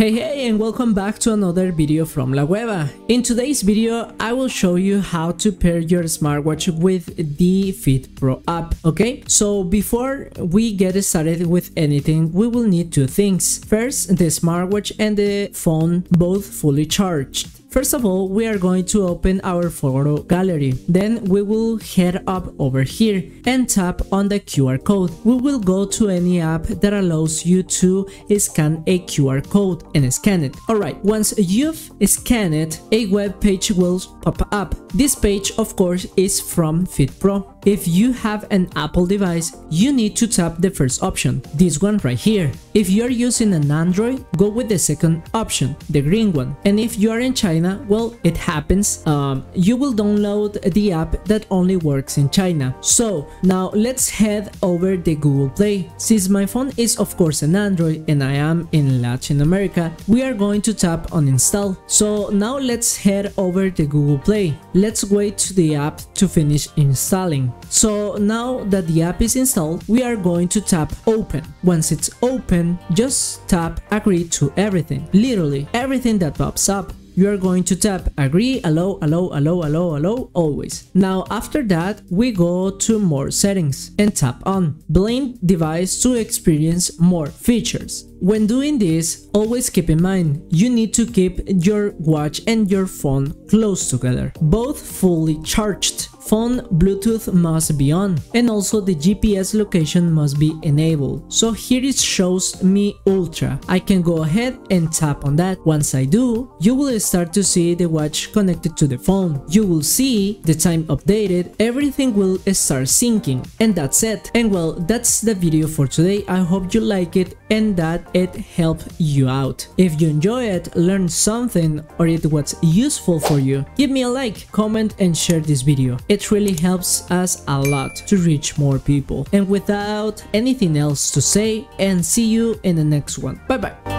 Hey hey and welcome back to another video from La Weba. In today's video I will show you how to pair your smartwatch with the Fit Pro app, okay? So before we get started with anything we will need two things. First the smartwatch and the phone both fully charged. First of all, we are going to open our photo gallery. Then we will head up over here and tap on the QR code. We will go to any app that allows you to scan a QR code and scan it. Alright, once you've scanned it, a web page will pop up. This page, of course, is from FitPro. If you have an Apple device, you need to tap the first option, this one right here. If you are using an Android, go with the second option, the green one. And if you are in China, well, it happens, um, you will download the app that only works in China. So now let's head over the Google Play. Since my phone is of course an Android and I am in Latin America, we are going to tap on install. So now let's head over the Google Play. Let's wait to the app to finish installing. So now that the app is installed, we are going to tap open. Once it's open, just tap agree to everything. Literally everything that pops up you are going to tap agree, allow, allow, allow, allow, allow, always. Now after that, we go to more settings and tap on blend device to experience more features. When doing this, always keep in mind, you need to keep your watch and your phone close together, both fully charged. Phone Bluetooth must be on and also the GPS location must be enabled. So here it shows me Ultra. I can go ahead and tap on that. Once I do, you will start to see the watch connected to the phone. You will see the time updated, everything will start syncing and that's it. And well, that's the video for today. I hope you like it and that it helped you out. If you enjoy it, learned something or it was useful for you, give me a like, comment and share this video. It really helps us a lot to reach more people. And without anything else to say and see you in the next one. Bye bye.